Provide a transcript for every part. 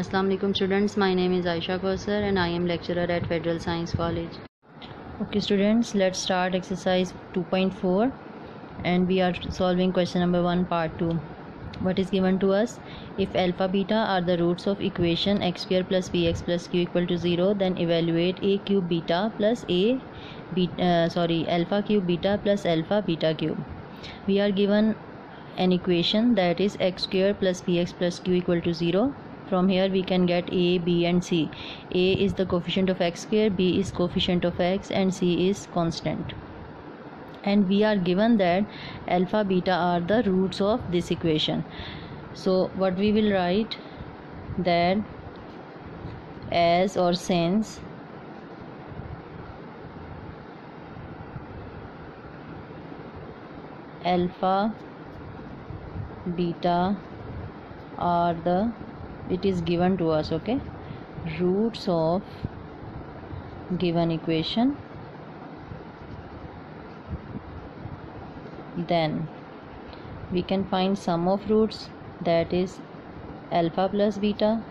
Assalamu alaikum students. My name is Aisha Kausar and I am lecturer at Federal Science College. Okay students let's start exercise 2.4 and we are solving question number 1 part 2 what is given to us? If alpha beta are the roots of equation x square plus bx plus q equal to 0 then evaluate a cube beta plus a beta, uh, sorry alpha cube beta plus alpha beta cube. We are given an equation that is x square plus bx plus q equal to 0 from here we can get a b and c. A is the coefficient of x square b is coefficient of x and c is constant. And we are given that alpha beta are the roots of this equation. So what we will write? That as or since alpha beta are the it is given to us okay? Roots of given equation. Then we can find sum of roots that is alpha plus beta.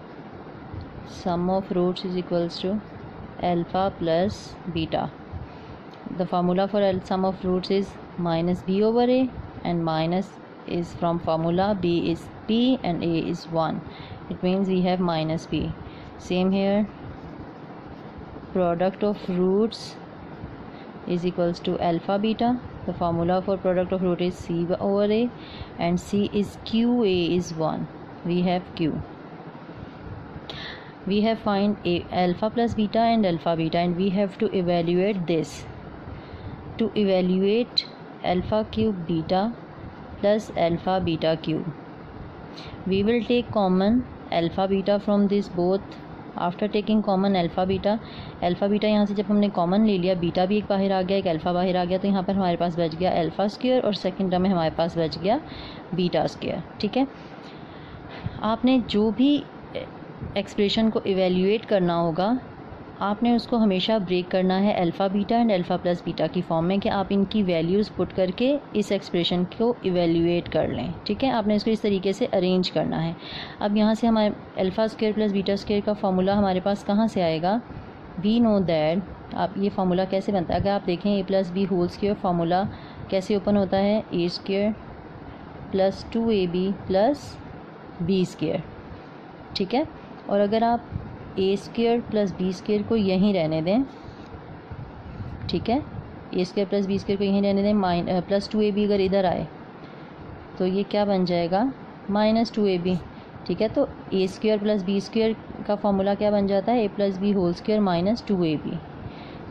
Sum of roots is equals to alpha plus beta. The formula for sum of roots is minus b over a and minus is from formula b is p and a is 1 it means we have minus b same here. Product of roots is equals to alpha beta. The formula for product of root is c over a and c is q a is 1 we have q. We have find a alpha plus beta and alpha beta and we have to evaluate this. To evaluate alpha cube beta plus alpha beta cube. We will take common alpha beta from this both after taking common alpha beta alpha beta यहाँ से जब हमने common ले लिया beta भी एक बाहर आ गया, एक अल्फ़ा बाहर आ गया तो यहाँ पर हमारे पास बच गया अल्फ़ा स्क्र और सेकेंड टर्म में हमारे पास बच गया बीटा स्क्र ठीक है? आपने जो भी एक्सप्रेशन को इवेल्यूएट करना होगा आपने उसको हमेशा ब्रेक करना है alpha beta and alpha plus beta की फॉर्म में कि आप इनकी वैल्यूज़ पुट करके इस एक्सप्रेशन को इवेल्यूएट कर लें। ठीक है? आपने इसको इस तरीके से अरेंज करना है। अब यहाँ से हमारे alpha square plus beta square का फॉर्मूला हमारे पास कहाँ से आएगा? वी नो दैट आप ये फार्मूला कैसे बनता है? अगर आप देखें a plus b whole square formula कैसे ओपन होता है? A square plus two a b plus b square ठीक है? और अगर आप a square plus b square को यहीं रहने दें। ठीक है? A square plus b square को यहीं रहने दें। Minus plus two a b अगर इधर आए तो ये क्या बन जाएगा? माइनस टू ए बी ठीक है? तो a square plus b square का फॉर्मूला क्या बन जाता है? A plus b whole square minus two a b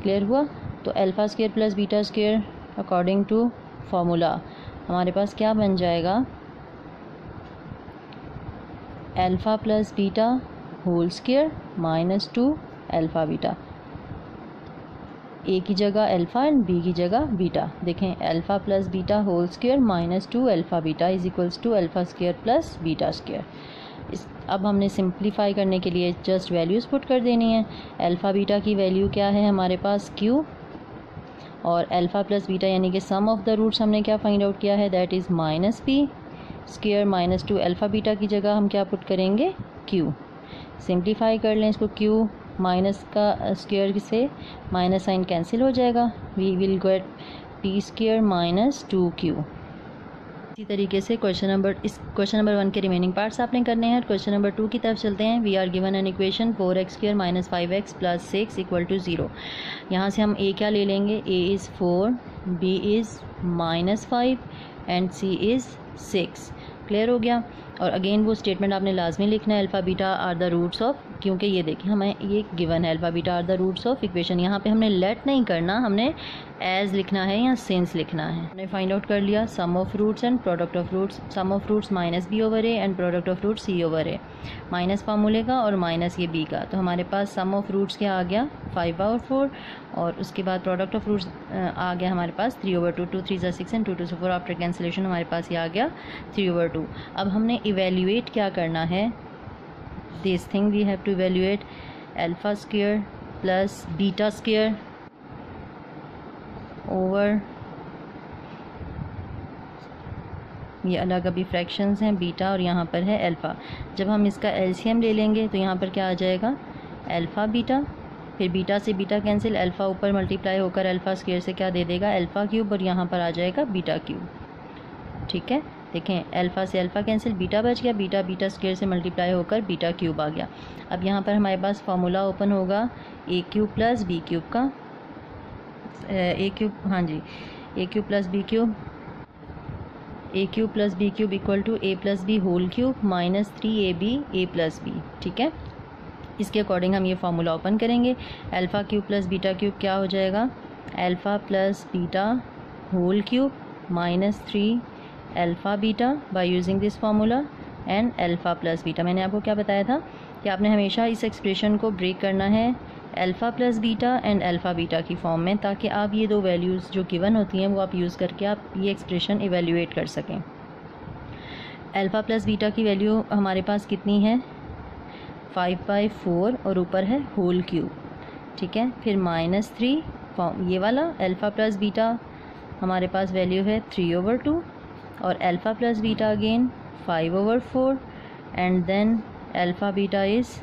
clear हुआ? तो alpha square plus beta square according to formula हमारे पास क्या बन जाएगा? Alpha plus beta whole square minus two alpha beta a की जगह अल्फ़ा एंड बी की जगह बीटा देखें alpha plus beta whole square minus two alpha beta is equals two alpha square plus beta square इस, अब हमने simplify करने के लिए जस्ट वैल्यूज़ पुट कर देनी है। अल्फ़ा बीटा की वैल्यू क्या है हमारे पास? क्यू और अल्फ़ा प्लस बीटा यानी कि सम ऑफ़ द रूट्स हमने क्या फाइंड आउट किया है? That is minus p square minus two alpha beta की जगह हम क्या पुट करेंगे? क्यू सिंप्लीफाई कर लें इसको क्यू माइनस का स्क्वेयर से माइनस साइन कैंसिल हो जाएगा। We will get p square minus two q इसी तरीके से क्वेश्चन नंबर इस क्वेश्चन नंबर वन के रिमेनिंग पार्ट्स आपने करने हैं और क्वेश्चन नंबर टू की तरफ़ चलते हैं। We are given an equation four x square minus five x plus six equal to zero यहाँ से हम ए क्या ले लेंगे? A is four b is minus five and c is six clear हो गया? और अगेन वो स्टेटमेंट आपने लाजमी लिखना है alpha beta are the roots of क्योंकि ये देखिए, हमें ये गिवन है alpha beta are the roots of equation यहाँ पे हमने लेट नहीं करना, हमने एज लिखना है या सेंस लिखना है। हमने फाइंड आउट कर लिया sum of roots and product of roots sum of roots minus b over a and product of roots c over a minus फार्मूले का और माइनस ये बी का। तो हमारे पास सम ऑफ़ रूट्स क्या आ गया? फाइव ओवर फोर और उसके बाद प्रोडक्ट ऑफ़ रूट्स आ गया हमारे पास three over two two three ज़ा six and two two four after cancellation हमारे पास ये आ गया थ्री ओवर टू अब हमने इवेल्यूएट क्या करना है? This thing we have to evaluate alpha square plus beta square over ये अलग अभी फ्रैक्शंस हैं बीटा और यहाँ पर है अल्फ़ा जब हम इसका एलसीएम ले लेंगे तो यहाँ पर क्या आ जाएगा? अल्फ़ा बीटा फिर बीटा से बीटा कैंसिल अल्फ़ा ऊपर मल्टीप्लाई होकर अल्फ़ा स्केयर से क्या दे देगा? अल्फ़ा क्यूब और यहाँ पर आ जाएगा बीटा क्यूब ठीक है? देखें अल्फ़ा से अल्फ़ा कैंसिल बीटा बच गया बीटा बीटा स्केयर से मल्टीप्लाई होकर बीटा क्यूब आ गया। अब यहाँ पर हमारे पास फार्मूला ओपन होगा a cube plus b cube का। ए क्यूब हाँ जी a cube plus b cube a cube plus b cube equal to a plus b whole cube minus three a b a plus b ठीक है? इसके according हम ये formula open करेंगे। Alpha cube plus beta cube क्या हो जाएगा? Alpha plus beta whole cube minus three alpha beta by using this formula and alpha plus beta मैंने आपको क्या बताया था कि आपने हमेशा इस एक्सप्रेशन को ब्रेक करना है alpha plus beta and alpha beta की फॉर्म में ताकि आप ये दो वैल्यूज़ जो गिवन होती हैं वो आप यूज़ करके आप ये एक्सप्रेशन इवेल्यूएट कर सकें। अल्फ़ा प्लस बीटा की वैल्यू हमारे पास कितनी है? फाइव बाई फोर और ऊपर है होल क्यूब ठीक है? फिर माइनस थ्री फॉर्म ये वाला अल्फ़ा प्लस बीटा हमारे पास वैल्यू है थ्री ओवर टू और alpha plus beta again five over four and then alpha beta is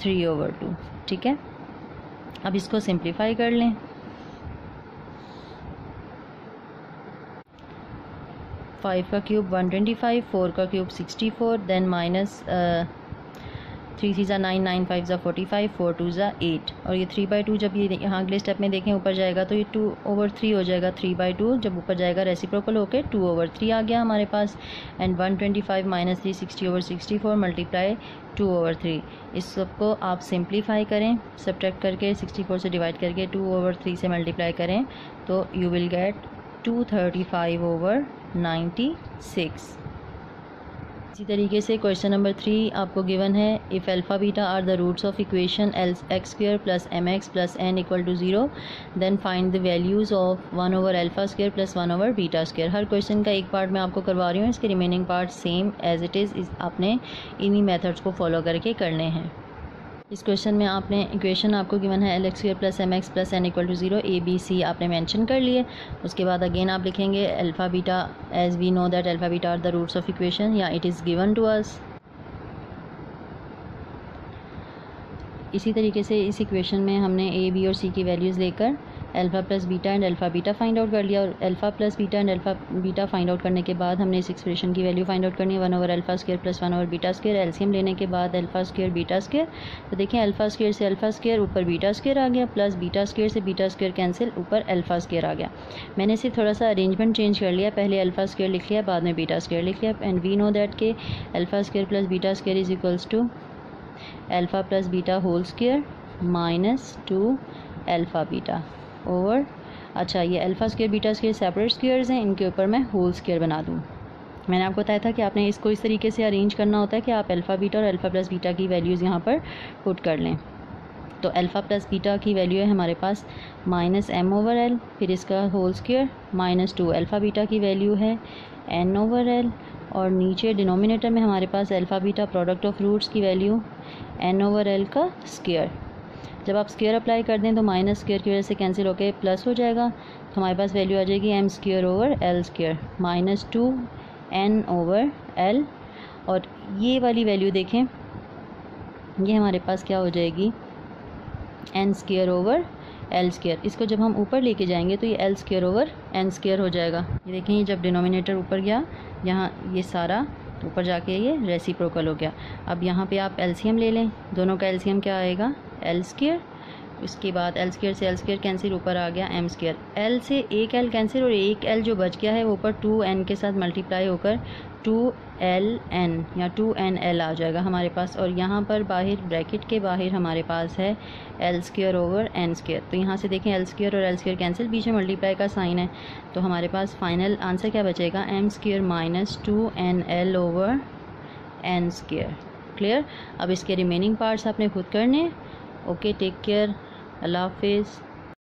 three over two ठीक है? अब इसको सिंप्लीफाई कर लें। फाइव का cube one twenty five four का cube sixty four then minus three three ज़ा नाइन नाइन फाइव ज़ा फोर्टी फाइव फोर टू ज़ा एट और ये थ्री बाई टू जब ये यहाँ अगले स्टेप में देखें, ऊपर जाएगा तो ये टू ओवर थ्री हो जाएगा थ्री बाई टू जब ऊपर जाएगा रेसिप्रोकल होके टू ओवर थ्री आ गया हमारे पास। And one twenty five minus three sixty over sixty four multiply two over three इस सबको आप सिंप्लीफाई करें सब्ट्रैक्ट करके सिक्सटी फोर से डिवाइड करके टू ओवर थ्री से मल्टीप्लाई करें तो you will get two thirty five over ninety six इसी तरीके से क्वेश्चन नंबर थ्री आपको गिवन है if alpha beta are the roots of equation l x square plus m x plus n equal to zero then find the values of one over alpha square plus one over beta square her question का एक part मैं आपको करवा रही हूँ, इसके remaining part same as it is आपने इन्हीं मेथड्स को फॉलो करके करने हैं। इस क्वेश्चन में आपने इक्वेशन आपको गिवन है l x square plus m x plus n equal to zero a b c आपने मेंशन कर लिए। उसके बाद अगेन आप लिखेंगे alpha beta as we know that alpha beta are the roots of equation या it is given to us इसी तरीके से इस इक्वेशन में हमने ए बी और सी की वैल्यूज़ लेकर alpha plus beta and alpha beta find out कर लिया और alpha plus beta and alpha beta find out करने के बाद हमने इस एक्सप्रेशन की वैल्यू फाइंड आउट करनी है। One over alpha square plus one over beta square LCM लेने के बाद अल्फ़ा स्केयर बीटा स्केयर तो देखें अल्फ़ा स्केयर से अल्फ़ा स्केयर ऊपर बीटा स्केयर आ गया प्लस बीटा स्केयर से बीटा स्केयर कैंसिल ऊपर अल्फ़ा स्केयर आ गया। मैंने इसे थोड़ा सा अरेंजमेंट चेंज कर लिया, पहले अल्फ़ा स्केयर लिख लिया, बाद में बीटा स्केयर लिख लिया। एंड वी नो दैट के alpha square plus beta square is equals to alpha plus beta whole square minus two alpha beta over. अच्छा ये alpha square beta square separate squares हैं, इनके ऊपर मैं होल स्केयर बना दूँ। मैंने आपको बताया था कि आपने इसको इस तरीके से अरेंज करना होता है कि आप अल्फ़ा बीटा और अल्फ़ा प्लस बीटा की वैल्यूज़ यहाँ पर पुट कर लें। तो अल्फ़ा प्लस बीटा की वैल्यू है हमारे पास माइनस एम ओवर एल फिर इसका whole square minus two alpha beta की वैल्यू है एन ओवर एल और नीचे डिनोमिनेटर में हमारे पास alpha beta product of roots की वैल्यू एन ओवर एल का स्केयर जब आप स्केयर अप्लाई कर दें तो माइनस स्केयर की वजह से कैंसिल होकर प्लस हो जाएगा। तो हमारे पास वैल्यू आ जाएगी m square over l square minus two n over l और ये वाली वैल्यू देखें, ये हमारे पास क्या हो जाएगी? N square over l square इसको जब हम ऊपर लेके जाएँगे तो ये l square over n square हो जाएगा। ये देखें, ये जब डिनोमिनेटर ऊपर गया, यहाँ ये सारा ऊपर जाके ये रेसिप्रोकल हो गया। अब यहाँ पे आप एलसीएम ले लें। दोनों का एलसीएम क्या आएगा? एल स्केयर इसके बाद एल स्केयर से एल स्केयर कैंसिल ऊपर आ गया एम स्केयर एल से एक एल कैंसिल और एक एल जो बच गया है वो ऊपर टू एन के साथ मल्टीप्लाई होकर टू एल एन या टू एन एल आ जाएगा हमारे पास। और यहाँ पर बाहर ब्रैकेट के बाहर हमारे पास है l square over n square तो यहाँ से देखें एल स्केयर और एल स्केयर कैंसिल बीच में मल्टीप्लाई का साइन है। तो हमारे पास फाइनल आंसर क्या बचेगा? M square minus two n l over n square clear अब इसके रिमेनिंग पार्ट्स आपने खुद करने। okay take care allah face.